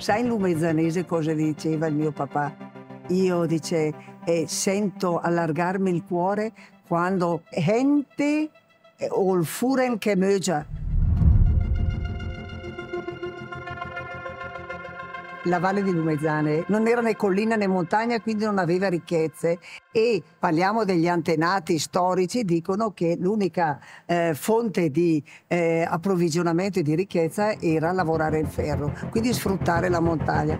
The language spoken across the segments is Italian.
Sai in lumezzanese cosa diceva il mio papà? Io, dice, eh, sento allargarmi il cuore quando gente eh, o il furen che mögia la valle di Lumezzane non era né collina né montagna, quindi non aveva ricchezze e parliamo degli antenati storici, dicono che l'unica eh, fonte di eh, approvvigionamento e di ricchezza era lavorare il ferro, quindi sfruttare la montagna.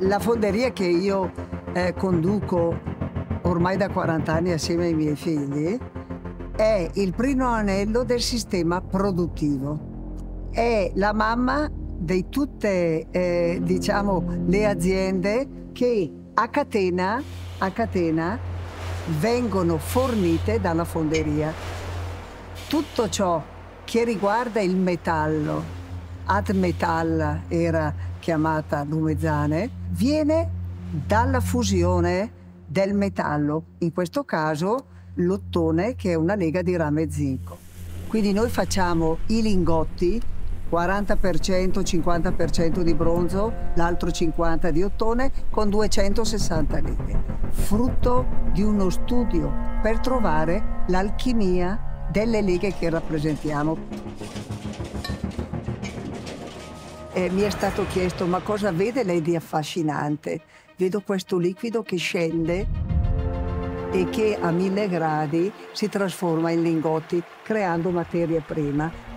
La fonderia che io eh, conduco ormai da 40 anni assieme ai miei figli è il primo anello del sistema produttivo è la mamma di tutte eh, diciamo, le aziende che a catena, a catena vengono fornite dalla fonderia. Tutto ciò che riguarda il metallo, ad metall era chiamata Lumezzane, viene dalla fusione del metallo, in questo caso l'ottone che è una lega di rame zinco. Quindi noi facciamo i lingotti 40%, 50% di bronzo, l'altro 50% di ottone con 260 leghe, frutto di uno studio per trovare l'alchimia delle leghe che rappresentiamo. Eh, mi è stato chiesto ma cosa vede lei di affascinante? Vedo questo liquido che scende e che a mille gradi si trasforma in lingotti creando materia prima